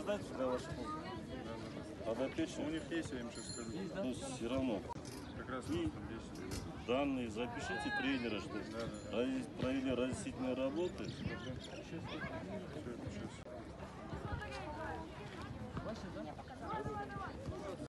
опоздать сюда ваш клуб? Подопечный. У них есть, я им сейчас скажу. Ну, все равно. Как раз и. Данные запишите тренера, что да, да, а да. провели разъяснительные работы. Сейчас, сейчас.